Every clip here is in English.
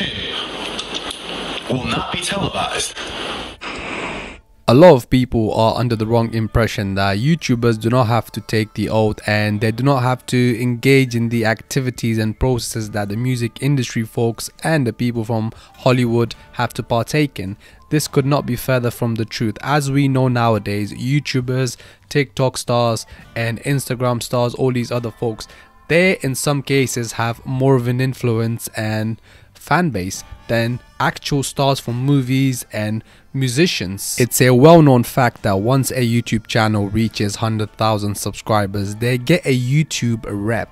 watching will not be televised. A lot of people are under the wrong impression that YouTubers do not have to take the oath and they do not have to engage in the activities and processes that the music industry folks and the people from Hollywood have to partake in. This could not be further from the truth. As we know nowadays, YouTubers, TikTok stars, and Instagram stars, all these other folks, they in some cases have more of an influence and fan base than actual stars from movies and musicians. It's a well known fact that once a YouTube channel reaches 100,000 subscribers, they get a YouTube rep.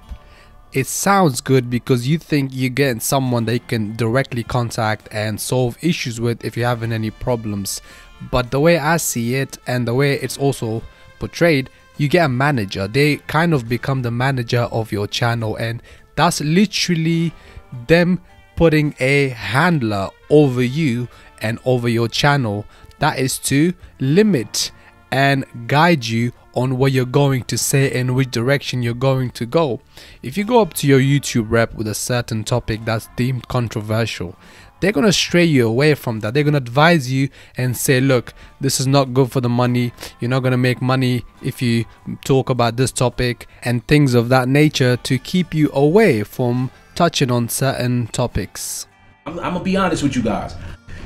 It sounds good because you think you're getting someone they can directly contact and solve issues with if you're having any problems. But the way I see it and the way it's also portrayed, you get a manager. They kind of become the manager of your channel, and that's literally them putting a handler over you and over your channel that is to limit and guide you on what you're going to say and which direction you're going to go. If you go up to your YouTube rep with a certain topic that's deemed controversial, they're going to stray you away from that. They're going to advise you and say, look, this is not good for the money. You're not going to make money if you talk about this topic and things of that nature to keep you away from touching on certain topics. I'm, I'm gonna be honest with you guys.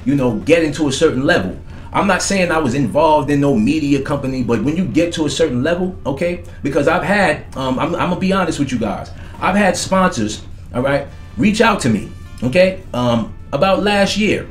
You know, getting to a certain level. I'm not saying I was involved in no media company, but when you get to a certain level, okay, because I've had, um, I'm, I'm gonna be honest with you guys. I've had sponsors, all right, reach out to me, okay, um, about last year.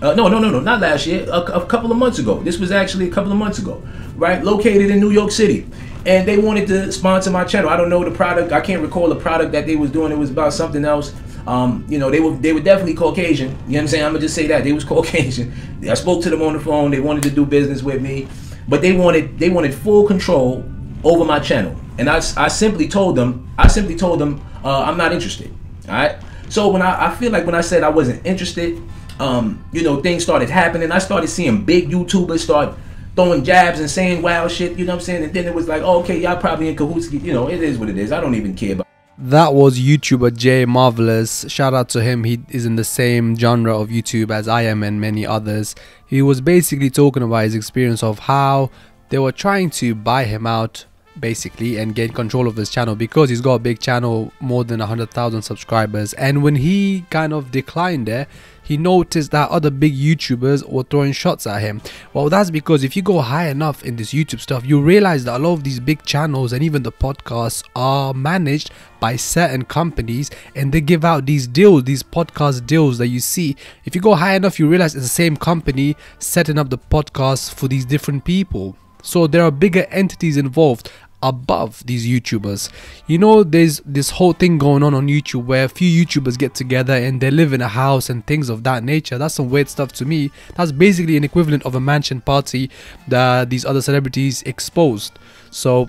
Uh, no, no, no, no, not last year. A, a couple of months ago. This was actually a couple of months ago, right? Located in New York City and they wanted to sponsor my channel. I don't know the product. I can't recall the product that they was doing. It was about something else. Um, you know, they were they were definitely Caucasian. You know what I'm saying? I'm gonna just say that they was Caucasian. I spoke to them on the phone. They wanted to do business with me, but they wanted they wanted full control over my channel. And I, I simply told them I simply told them uh, I'm not interested. All right. So when I, I feel like when I said I wasn't interested, um, you know, things started happening. I started seeing big YouTubers start throwing jabs and saying wild shit, you know what I'm saying? And then it was like, oh, okay, y'all probably in cahoots. You know, it is what it is. I don't even care about that was YouTuber Jay Marvelous. Shout out to him. He is in the same genre of YouTube as I am and many others. He was basically talking about his experience of how they were trying to buy him out basically and gain control of his channel because he's got a big channel more than 100,000 subscribers and when he kind of declined there he noticed that other big YouTubers were throwing shots at him. Well, that's because if you go high enough in this YouTube stuff, you realize that a lot of these big channels and even the podcasts are managed by certain companies and they give out these deals, these podcast deals that you see. If you go high enough, you realize it's the same company setting up the podcasts for these different people. So there are bigger entities involved above these YouTubers. You know, there's this whole thing going on on YouTube where a few YouTubers get together and they live in a house and things of that nature. That's some weird stuff to me. That's basically an equivalent of a mansion party that these other celebrities exposed. So,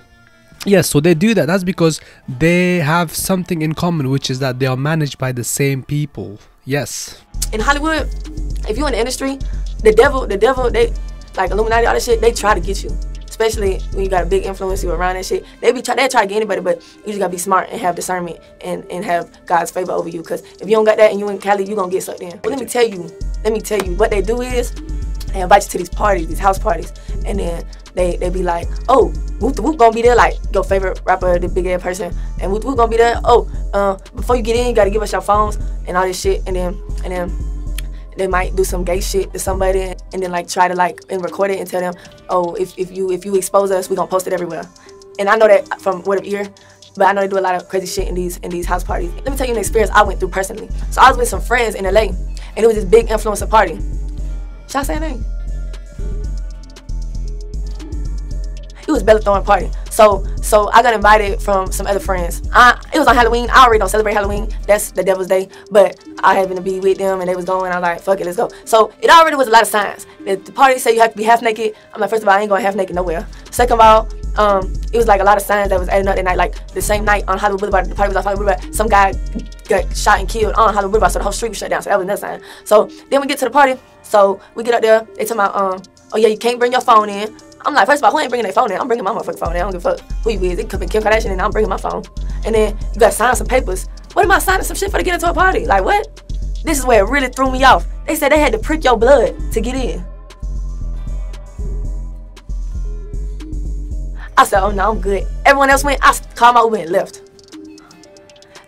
yes, so they do that. That's because they have something in common, which is that they are managed by the same people. Yes. In Hollywood, if you're in the industry, the devil, the devil, they like Illuminati, all that shit, they try to get you especially when you got a big influence you around and shit. They be try they try to get anybody, but you just gotta be smart and have discernment and, and have God's favor over you. Cause if you don't got that and you in Cali, you gonna get sucked in. But let me tell you, let me tell you, what they do is they invite you to these parties, these house parties, and then they they be like, oh, Whoop the Whoop gonna be there, like your favorite rapper, the big ass person, and Whoop the Whoop gonna be there. Oh, uh, before you get in, you gotta give us your phones and all this shit, and then and then they might do some gay shit to somebody and then like try to like and record it and tell them, oh, if, if you if you expose us, we gonna post it everywhere. And I know that from word of ear, but I know they do a lot of crazy shit in these in these house parties. Let me tell you an experience I went through personally. So I was with some friends in LA, and it was this big influencer party. Should I say a name? Was Bella Thorne party. So so I got invited from some other friends. I, it was on Halloween. I already don't celebrate Halloween. That's the Devil's Day. But I happened to be with them and they was going. I was like, fuck it, let's go. So it already was a lot of signs. The, the party said you have to be half naked. I'm like, first of all, I ain't going half naked nowhere. Second of all, um, it was like a lot of signs that was adding up that night. Like the same night on Hollywood Boulevard, the party was on Hollywood Boulevard. Some guy got shot and killed on Hollywood Boulevard, so the whole street was shut down. So that was another sign. So then we get to the party. So we get up there. They tell me, um, oh yeah, you can't bring your phone in. I'm like, first of all, who ain't bringing their phone in? I'm bringing my motherfucking phone in. I don't give a fuck who you is. It could be Kim Kardashian and I'm bringing my phone. And then you gotta sign some papers. What am I signing some shit for to get into a party? Like what? this is where it really threw me off. They said they had to prick your blood to get in. I said, oh no, I'm good. Everyone else went, I called my Uber and left.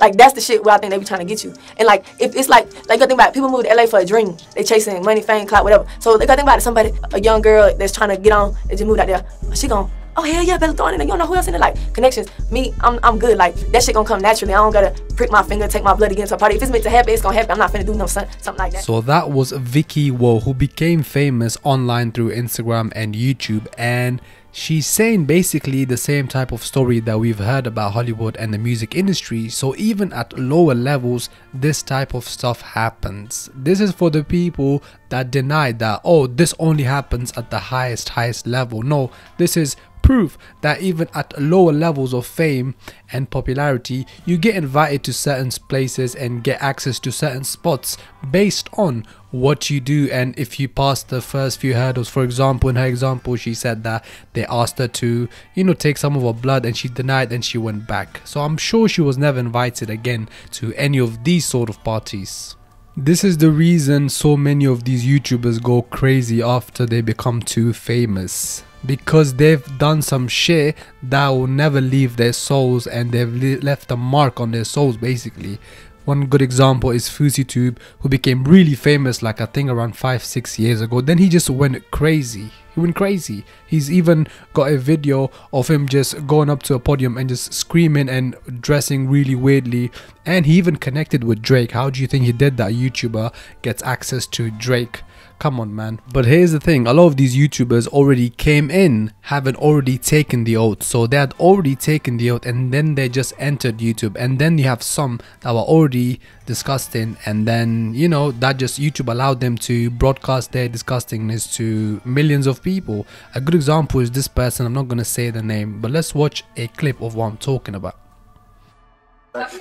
Like that's the shit where I think they be trying to get you. And like if it's like like you think about it, people move to LA for a dream. They chasing money, fame, clout, whatever. So they gotta think about it. Somebody, a young girl that's trying to get on, they just moved out there. She gon' oh hell yeah, better throw it in there. You don't know who else in there. Like connections. Me, I'm I'm good. Like that shit gonna come naturally. I don't gotta prick my finger, take my blood against a party. If it's meant to happen, it's gonna happen. I'm not finna do no something, something like that. So that was Vicky Wo, who became famous online through Instagram and YouTube, and she's saying basically the same type of story that we've heard about Hollywood and the music industry. So even at lower levels, this type of stuff happens. This is for the people that deny that, oh, this only happens at the highest, highest level. No, this is proof that even at lower levels of fame and popularity, you get invited to certain places and get access to certain spots based on what you do and if you pass the first few hurdles. For example, in her example, she said that they asked her to, you know, take some of her blood and she denied and she went back. So I'm sure she was never invited again to any of these sort of parties. This is the reason so many of these YouTubers go crazy after they become too famous because they've done some shit that will never leave their souls and they've left a mark on their souls basically. One good example is FouseyTube who became really famous like I think around 5-6 years ago. Then he just went crazy. He went crazy. He's even got a video of him just going up to a podium and just screaming and dressing really weirdly. And he even connected with Drake. How do you think he did that? YouTuber gets access to Drake Come on, man. But here's the thing a lot of these YouTubers already came in having already taken the oath. So they had already taken the oath and then they just entered YouTube. And then you have some that were already disgusting. And then, you know, that just YouTube allowed them to broadcast their disgustingness to millions of people. A good example is this person. I'm not going to say the name, but let's watch a clip of what I'm talking about.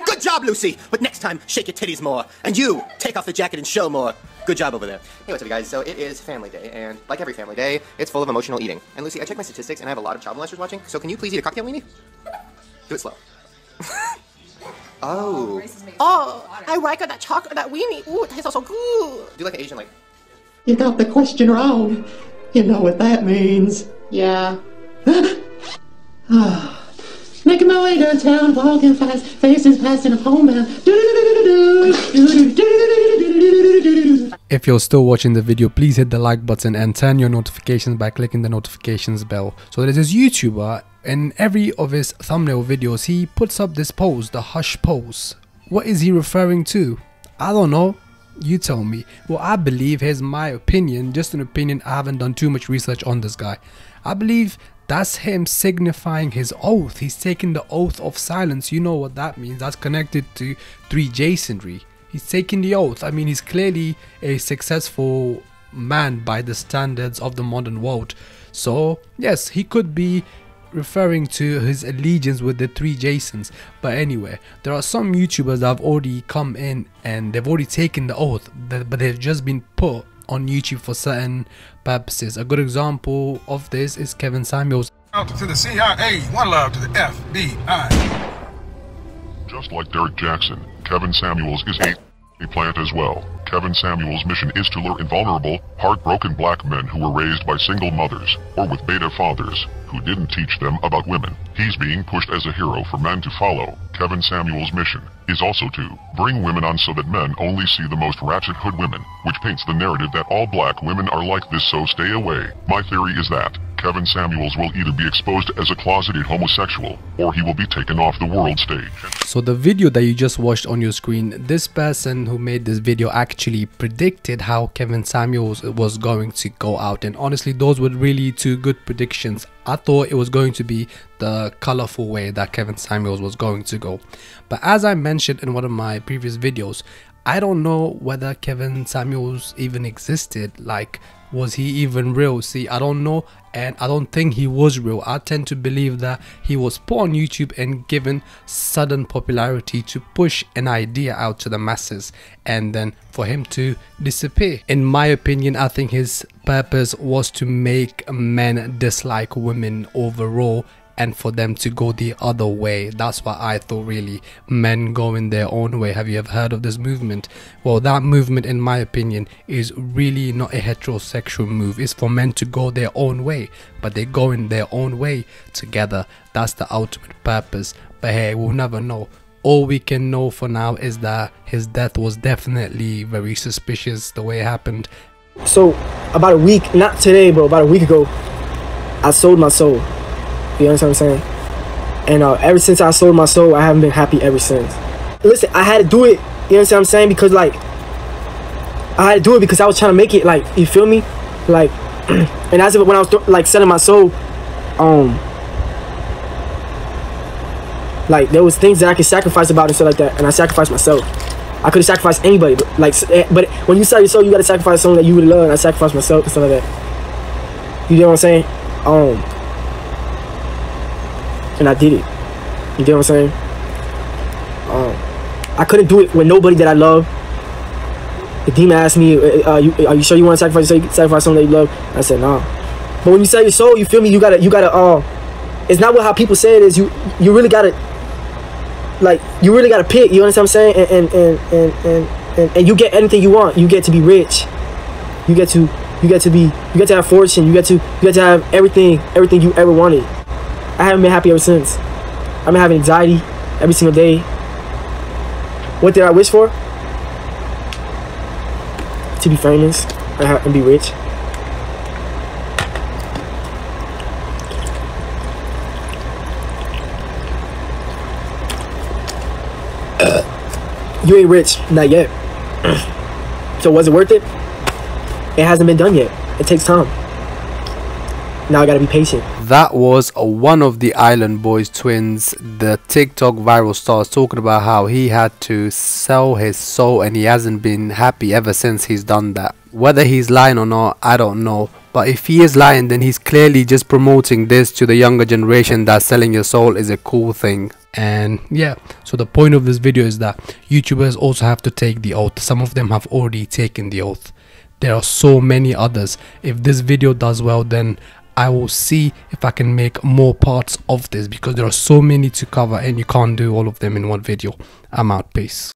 Good job, Lucy! But next time, shake your titties more. And you, take off the jacket and show more. Good job over there. Hey, what's up, you guys? So it is Family Day, and like every Family Day, it's full of emotional eating. And Lucy, I checked my statistics, and I have a lot of child molesters watching, so can you please eat a cocktail weenie? Do it slow. oh. Oh, I like that chocolate, that weenie. Ooh, it tastes so good. Do like an Asian, like... You got the question wrong. You know what that means. Yeah. Ah. Making my way downtown, walking fast, faces passing homebound. If you're still watching the video, please hit the like button and turn your notifications by clicking the notifications bell. So there's this YouTuber, in every of his thumbnail videos, he puts up this pose, the hush pose. What is he referring to? I don't know. You tell me. Well, I believe, here's my opinion, just an opinion, I haven't done too much research on this guy. I believe that's him signifying his oath. He's taking the oath of silence. You know what that means. That's connected to Freemasonry. He's taking the oath. I mean, he's clearly a successful man by the standards of the modern world. So, yes, he could be referring to his allegiance with the Freemasons. But anyway, there are some YouTubers that have already come in and they've already taken the oath, but they've just been put on YouTube for certain purposes. A good example of this is Kevin Samuels. To the CIA, one love to the FBI. Just like Derek Jackson, Kevin Samuels is a plant as well. Kevin Samuels' mission is to lure invulnerable, heartbroken black men who were raised by single mothers or with beta fathers who didn't teach them about women. He's being pushed as a hero for men to follow. Kevin Samuels' mission is also to bring women on so that men only see the most ratchet hood women, which paints the narrative that all black women are like this so stay away. My theory is that Kevin Samuels will either be exposed as a closeted homosexual or he will be taken off the world stage. So the video that you just watched on your screen, this person who made this video actually predicted how Kevin Samuels was going to go out and honestly those were really two good predictions. I thought it was going to be the colorful way that Kevin Samuels was going to go. But as I mentioned in one of my previous videos, I don't know whether Kevin Samuels even existed. Like, was he even real? See, I don't know, and I don't think he was real. I tend to believe that he was put on YouTube and given sudden popularity to push an idea out to the masses and then for him to disappear. In my opinion, I think his purpose was to make men dislike women overall and for them to go the other way. That's what I thought really. Men going their own way. Have you ever heard of this movement? Well, that movement, in my opinion, is really not a heterosexual move. It's for men to go their own way, but they're going their own way together. That's the ultimate purpose. But hey, we'll never know all we can know for now is that his death was definitely very suspicious the way it happened. So, about a week, not today, but about a week ago, I sold my soul. You understand what I'm saying? And uh, ever since I sold my soul, I haven't been happy ever since. Listen, I had to do it, you understand what I'm saying? Because, like, I had to do it because I was trying to make it, like, you feel me? Like, and as of when I was, like, selling my soul, um, like there was things that I could sacrifice about and stuff like that, and I sacrificed myself. I could have sacrificed anybody, but like, eh, but when you sell your soul, you gotta sacrifice someone that you would love, and I sacrificed myself and stuff like that. You know what I'm saying? Um, and I did it. You get what I'm saying? Um, I couldn't do it with nobody that I love. The demon asked me, uh, uh you, "Are you sure you want to sacrifice sacrifice someone that you love?" I said, "Nah." But when you sell your soul, you feel me? You gotta, you gotta. Uh, it's not what how people say it is. You, you really gotta like you really gotta pick you understand what i'm saying and and and and and, and, and you get anything you want you get to be rich you get to you get to be you get to have fortune you get to you get to have everything everything you ever wanted i haven't been happy ever since i've been having anxiety every single day what did i wish for to be famous and be rich you ain't rich, not yet. so was it worth it? It hasn't been done yet. It takes time. Now I gotta be patient. That was one of the Island Boys twins, the TikTok viral stars, talking about how he had to sell his soul and he hasn't been happy ever since he's done that. Whether he's lying or not, I don't know. But if he is lying, then he's clearly just promoting this to the younger generation that selling your soul is a cool thing and yeah so the point of this video is that youtubers also have to take the oath some of them have already taken the oath there are so many others if this video does well then I will see if I can make more parts of this because there are so many to cover and you can't do all of them in one video. I'm out. Peace.